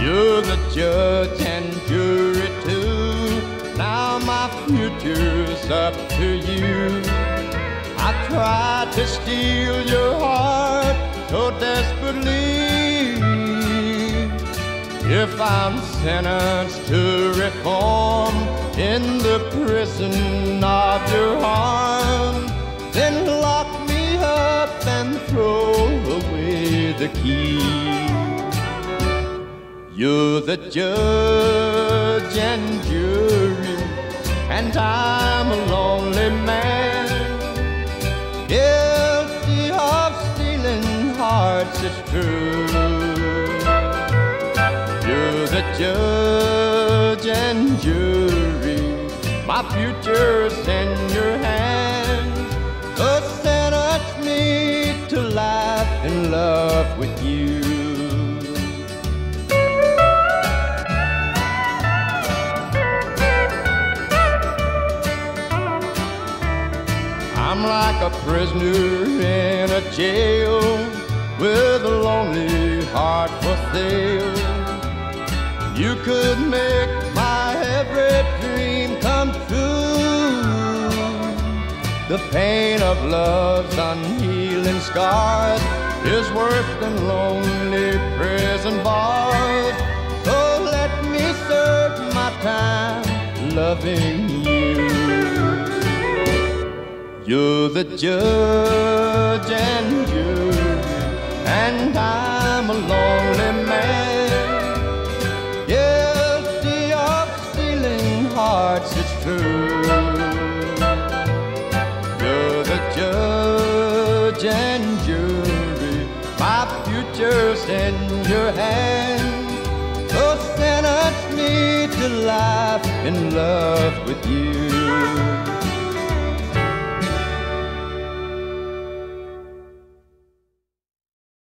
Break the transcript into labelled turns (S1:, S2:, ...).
S1: You're the judge and jury too. Now my future's up to you. I tried to steal your heart so desperately. If I'm sentenced to reform in the prison of your arms, then lock me up and throw away the key. You're the judge and jury, and I'm a lonely man. Guilty of stealing hearts, it's true. You're the judge and jury, my future's in your hands. So sentence me to life in love with you. I'm like a prisoner in a jail with a lonely heart for sale. You could make my every dream come true. The pain of love's unhealing scars is worse than lonely prison bars. So let me serve my time loving you. You're the judge and jury, and I'm a lonely man. Guilty of stealing hearts, it's true. You're the judge and jury, my future's in your hands. So sentence me to life in love with you.